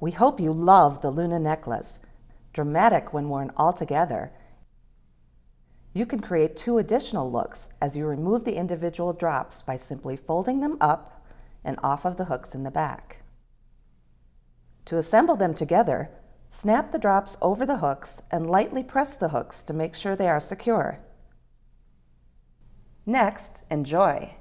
We hope you love the Luna necklace, dramatic when worn all together. You can create two additional looks as you remove the individual drops by simply folding them up and off of the hooks in the back. To assemble them together, snap the drops over the hooks and lightly press the hooks to make sure they are secure. Next, enjoy!